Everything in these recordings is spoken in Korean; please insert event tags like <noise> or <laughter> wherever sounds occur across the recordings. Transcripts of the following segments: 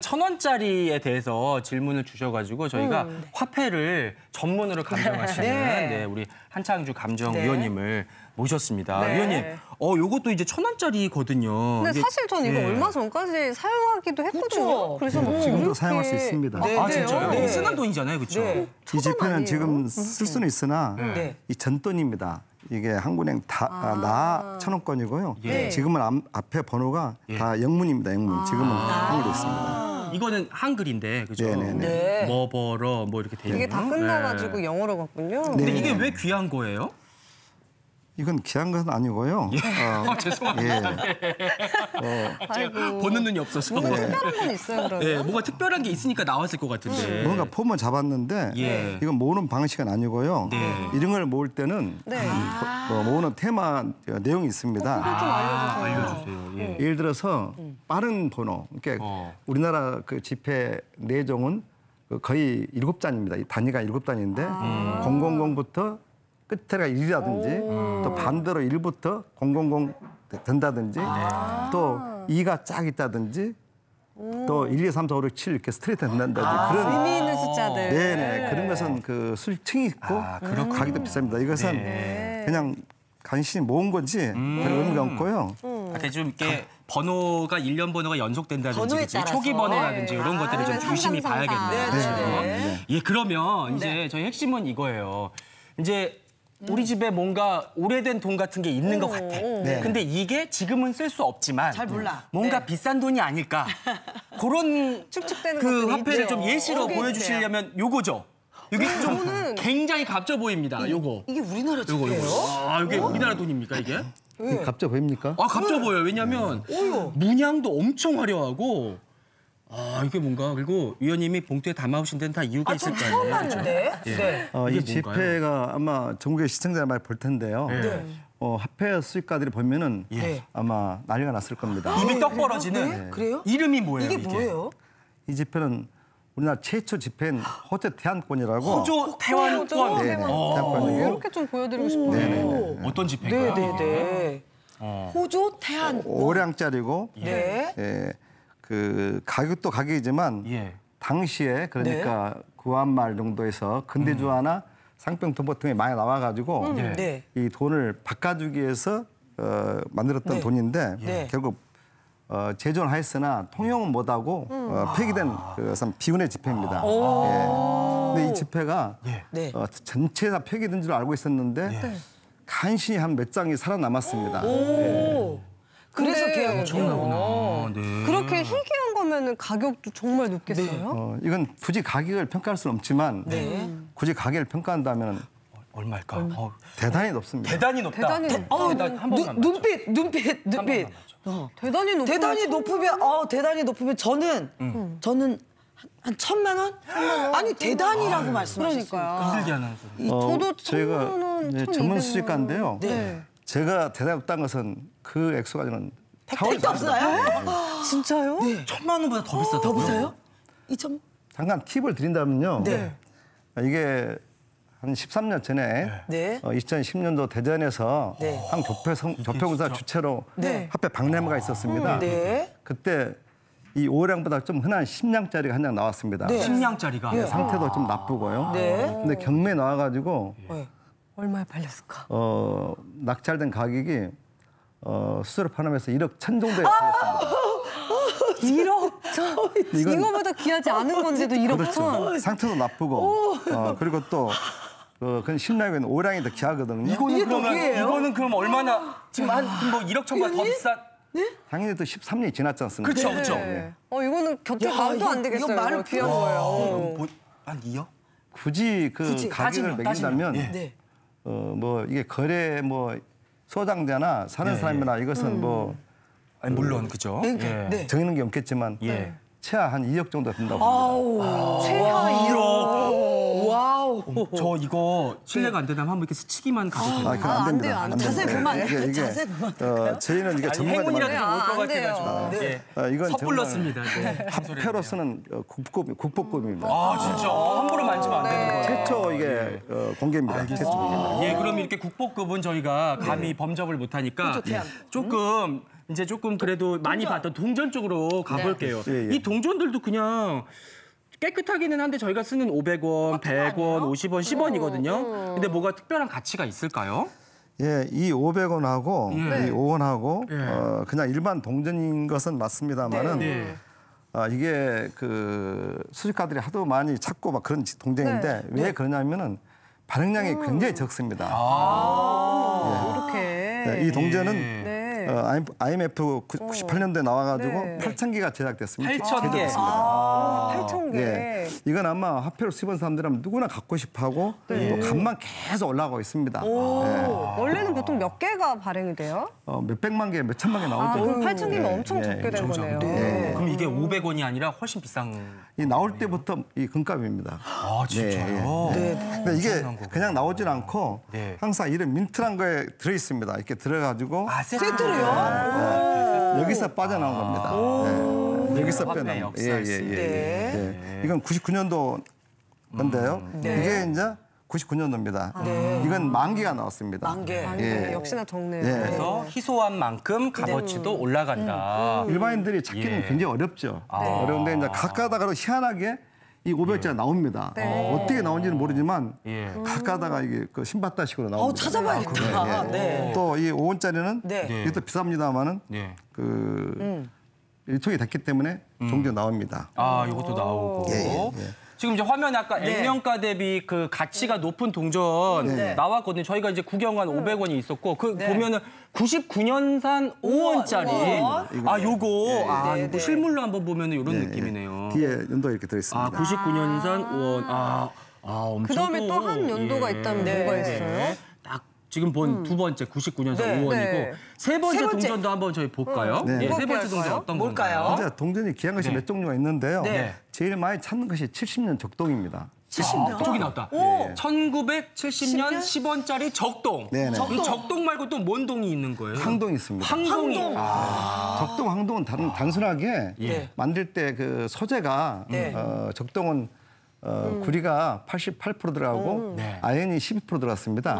천 원짜리에 대해서 질문을 주셔가지고 저희가 음. 화폐를 전문으로 감정하시는 <laughs> 네. 네, 우리 한창주 감정위원님을 네. 모셨습니다. 네. 위원님, 어 요것도 이제 천 원짜리거든요. 근데 이게- 사실 전 이거 예. 얼마 전까지 사용하기도 했거든요. 그쵸. 그래서 뭐 지금도 이렇게- 사용할 수 있습니다. 네, 아 네요. 진짜요? 네. 쓰는 돈이잖아요, 그렇죠? 네. 이 지폐는 아니에요? 지금 쓸 수는 있으나 네. 이 전돈입니다. 이게 한국은행 다, 아, 나 천원권이고요. 예. 지금은 앞, 앞에 번호가 다 영문입니다. 영문. 지금은 한글로 있습니다. 이거는 한글인데, 그죠? 네. 뭐 벌어 뭐 이렇게 돼 있는. 이게 다 끝나가지고 네. 영어로 갔군요. 근데 네. 이게 왜 귀한 거예요? 이건 귀한 것은 아니고요. 어, 죄송합니다. 예. 아이고. 보는 눈이 없어서. 뭔가 특별한 건 있어요, 그러면? 네, 뭔가 특별한 게 있으니까 나왔을 것 같은데. 뭔가 폼은 잡았는데 예. 이건 모으는 방식은 아니고요. 네. 이런 걸 모을 때는 네. 어, 모으는 테마 어, 내용이 있습니다. 아, 알려주세요. 예. 예를 들어서 빠른 번호. 그러니까 어. 우리나라 그 지폐 내종은 그 거의 일곱 단입니다. 이 단위가 일곱 단인데 아. 000부터 끝에가 일이라든지 또 반대로 일부터 000 된다든지 아. 또 2가 쫙 있다든지 또 1, 2, 3, 4, 5, 6, 7 이렇게 스트레이트 된다든지 아. 그런 의미 있는 숫자들. 네네 그런 것은 그 술층이 있고 아, 그렇군요. 가격도 비쌉니다. 이것은 네. 그냥 간신히 모은 거지 음. 별 의미가 없고요. 그러니까 좀 이렇게 번호가 일련 번호가 연속된다든지. 초기 번호라든지 네. 이런 것들을 좀 유심히 삼삼삼삼. 봐야겠네요. 네, 그렇죠? 네, 네. 예, 그러면 이제 저희 핵심은 이거예요. 이제 우리 집에 뭔가 오래된 돈 같은 게 있는 것 같아. 네. 근데 이게 지금은 쓸 수 없지만 잘 몰라. 뭔가 네. 비싼 돈이 아닐까. <laughs> 그런 축축되는 그 화폐를 있죠. 좀 예시로 보여주시려면 요거죠. 이게 좀 굉장히 값져 보입니다. 요거. 이게 우리나라 요거 요거. 지폐예요? 아, 이게 우리나라 돈입니까 이게? 이게 갑자 보입니까? 아, 갑져 보여요. 왜냐면 문양도 엄청 화려하고 아, 이게 뭔가 그리고 위원님이 봉투에 담아오신 데는 다 이유가 아, 있을 전거 처음. 봤는데. 예. 네. 어, 이 이게 뭔가요? 지폐가 아마 전국의 시청자들 많이 볼 텐데요. 네. 어, 화폐 수익가들이 보면은 예. 아마 난리가 났을 겁니다. 입이 떡 벌어지는 네? 그래요? 이름이 뭐예요? 이게 뭐예요? 이 지폐는 우리나라 최초 지폐인 호주 태안권이라고 호조 태완권. 네네, 어. 태안권이고 이렇게 좀 보여드리고 싶어요. 네네네. 어떤 지폐인가요? 네네네. 호조 태안. 오량짜리고 네. 예, 그 가격도 가격이지만 예. 당시에 그러니까 구한말 정도에서 근대주 하나 상병 통보통에 많이 나와가지고 네. 네. 이 돈을 바꿔주기 위해서 어, 만들었던 네. 돈인데 네. 결국 어, 제조는 하였으나 통용은 못하고 음. 어, 폐기된 그참 비운의 지폐입니다. 오. 예. 근데 이 지폐가 예. 네. 어, 전체 다 폐기된 줄 알고 있었는데 간신히 한 몇 장이 살아남았습니다. 오. 그래서 근데 계약이구나. 아, 네. 그렇게 희귀한 거면은 가격도 정말 높겠어요? 어, 이건 굳이 가격을 평가할 수는 없지만 네. 굳이 가격을 평가한다면 얼마일까? 어, 대단히 높습니다. 대단히 높다. 대단히 대- 높다. 어, 대단- 한 눈, 눈빛, 눈빛, 눈빛. 어. 대단히 높으면 대단히 천- 높으면, 어, 대단히 높으면 저는, 저는 한, 한 천만 원? 아니, 대단이라고 말씀하셨어요. 그러니까요. 이슬기 아나운서. 어, 저도 저희가 천만 원, 이제 천이백만 전문 원. 수익가인데요. 네. 제가 대단히 없다는 것은 그 액수가 저는 택도. 없어요? 진짜요? 천만 원보다 더 비싸다. 더 보세요? 이천 잠깐 팁을 드린다면요. 네. 이게 한 13년 전에 네. 어, 2010년도 대전에서 네. 한 조폐 성, 조폐공사 주체로 네. 화폐 박람회가 있었습니다. 네. 그때 이 5량보다 좀 흔한 10량짜리가 한 장 나왔습니다. 네. 10량짜리가. 네. 상태도 좀 나쁘고요. 네. 근데 경매에 나와가지고 네. 얼마에 팔렸을까? 어, 낙찰된 가격이 어, 수수료 포함해서 1억 천 정도에 팔렸습니다. 1억 천. 이건- 이거보다 귀하지 않은 건데도 1억 천. 그렇죠. 상태도 나쁘고 어, 그리고 또 그, 그건 신라에는 5량이 더 귀하거든요. 이거는 그러면 귀해요? 이거는 그럼 얼마나 지금 한뭐 1억 천보다 더 비싼 당연히 또 13년이 지났지 않습니까? 그렇죠, 그렇죠. 네. 어 이거는 곁에 야, 가도 이거- 안 되겠어요. 이거 말을 이거 귀한 풀어. 거예요. 뭐, 한 2억? 굳이 그 굳이 가격을 따지면, 매긴다면 따지면, 네. 어, 뭐 이게 거래 뭐 소장자나 사는 예, 사람이나 이것은 뭐 아니, 물론 그죠. 그러니까, 예. 네. 정해놓은 게 없겠지만 예. 최하 한 2억 정도 된다고 봅니다. 아우. 최하 1억. Wow. 저 이거 실례가 안 되다면 한번 이렇게 스치기만 가도 되나요? 아, 그건 아, 안안 됩니다. 돼요, 안안 돼요. 자세. 그만. 이게, 이게 자세 그만. 어, 저희는 이게 전문가들 행운이라도 네, 좀올 아, 것 돼요. 예. 어, 이건 섣불렀습니다. 네. 화폐로서는 어, 국보, 국보급입니다. 아 진짜 함부로 만지면 안 되는 거예요. 최초 이게 어, 공개입니다. 최초. 예, 그럼 이렇게 국보급은 저희가 감히 범접을 못하니까 그렇죠. 조금 이제 조금 그래도 많이 봤던 동전 쪽으로 가볼게요. 예, 예. 이 동전들도 그냥 깨끗하기는 한데 저희가 쓰는 500원, 100원, 50원, 10원이거든요. 근데 뭐가 특별한 가치가 있을까요? 예, 이 500원하고 예. 이 5원하고 예. 어, 그냥 일반 동전인 것은 맞습니다만은 네. 아, 이게 그 수집가들이 하도 많이 찾고 막 그런 동전인데 왜 그러냐면은 발행량이 굉장히 적습니다. 이렇게. 네, 이 동전은 네. 어, IMF 98년도에 나와가지고 네. 8천 개가 제작됐습니다. 8,000 개. 제작됐습니다. 아, 8천 개. 예, 이건 아마 화폐로 수입한 사람들은 누구나 갖고 싶어하고 네. 또 값만 계속 올라가고 있습니다. 예. 원래는 보통 몇 개가 발행이 돼요? 어, 몇 백만 개, 몇 천만 개 아, 나오죠. 그럼 8천 개면 예, 엄청 예. 적게 된 거네요. 그럼 이게 500원이 아니라 훨씬 비싼. 이 나올 때부터 이 금값입니다. 아 진짜요? 근데 이게. 그냥 나오질 않고 네. 항상 이런 민트란 거에 들어 있습니다. 이렇게 들어가지고 아 세트로 요? 여기서 빠져나온 겁니다. 예. 여기서 화폐 빼나온. 역사일 수 있는. 예. 이건 99년도 건데요. 이게 이제 99년도입니다. 이건 만기가 나왔습니다. 만개. 아니, 예. 역시나 적네요. 예. 그래서 희소한 만큼 값어치도 올라간다. 일반인들이 찾기는 예. 굉장히 어렵죠. 어려운데 이제 가까다가로 희한하게 이 500자가 나옵니다. 어떻게 나온지는 모르지만 예. 가까다가 이게 그 신바다식으로 나옵니다. 어, 찾아봐야겠다. 네. 또이 5원짜리는 네. 이것도 비쌉니다만은 네. 그 일통이 됐기 때문에 종종 나옵니다. 아, 이것도 나오고. 예, 예, 예. 지금 이제 화면에 아까 네. 액면가 대비 그 가치가 높은 동전 네. 나왔거든요. 저희가 이제 구경한 500원이 있었고 그 네. 보면은 99년산 5원짜리. 우원. 아, 요거 아, 네, 요거 네. 실물로 한번 보면은 이런 예, 예. 느낌이네요. 뒤에 연도 이렇게 들어 있습니다. 아, 99년산 5원. 아, 아, 엄청 그다음에 또 한 연도가 있다면 뭐가 있어요? 딱 지금 본 두 번째 99년산 네. 5원이고 네. 세 번째 세 번째. 동전도 한번 저희 볼까요? 네. 예, 세 번째 동전? 어떤 뭘까요? 건가요? 이제 동전이 귀한 것이 네. 몇 종류가 있는데요. 네. 제일 많이 찾는 것이 70년 적동입니다. 70년. 아, 저기 나왔다. 오. 1970년 10원짜리 적동. 네네. 이 적동 말고 또 뭔 동이 있는 거예요? 항동이 있습니다. 항동이. 적동, 항동은 단, 단순하게 아. 예. 만들 때 그 소재가 네. 어, 적동은 어, 구리가 88% 들어가고 네. 아연이 12% 들어갔습니다.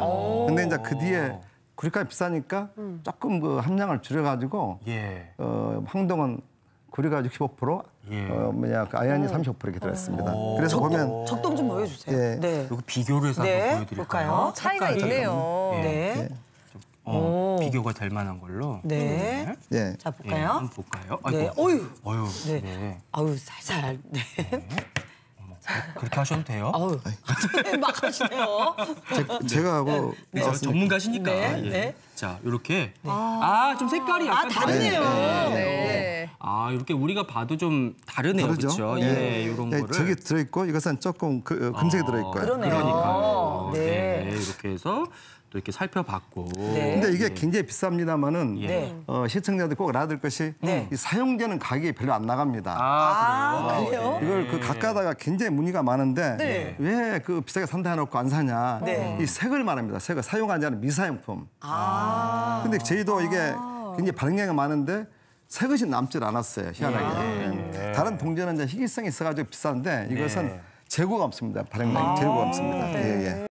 근데 이제 그 뒤에 구리가 비싸니까 조금 그 함량을 줄여가지고 예. 어, 항동은 구리가 65%, 예. 어, 뭐냐 그 아연이 30% 이렇게 들어갔습니다. 그래서 보면 적동 좀 보여주세요. 예. 네. 여기 비교를 해서 네, 한번 보여드릴까요? 차이가. 있네요. 예. 네. 어, 비교가 될 만한 걸로. 네. 예. 자, 예, 볼까요? 한번 볼까요? 네. 아이고. 어휴. 어휴. 네. 네. 아우, 살살. 네. 그렇게 하셔도 돼요. 아우, <laughs> 막 하시네요. 제, 가 하고 네, 나왔으니까. 전문가시니까. 네, 예. 네. 자, 이렇게. 아, 좀 색깔이 약간 아, 다르네요. 네. 아, 이렇게 우리가 봐도 좀 다르네요. 그렇죠? 예. 예, 이런 예, 거를. 저기 들어있고 이것은 조금 그, 어, 금색이 들어있고요. 그러네요. 그러니까요. 네. 네. 이렇게 해서 또 이렇게 살펴봤고. 네. 근데 이게 굉장히 비쌉니다만은 예. 어, 시청자들 꼭 알아둘 것이 네. 이 사용되는 가격이 별로 안 나갑니다. 아, 그래요? 그래요? 이걸 그 가까다가 굉장히 문의가 많은데 네. 왜그 비싸게 산다 해놓고 안 사냐? 네. 이 색을 말합니다. 색을 사용하지 않은 미사용품. 아. 근데 저희도 이게 굉장히 발행량이 많은데 새것이 남질 않았어요. 희한하게. 음. 다른 동전은 이제 희귀성이 있어가지고 비싼데 이것은 재고가 없습니다. 발행량이 재고가 없습니다. 예, 예.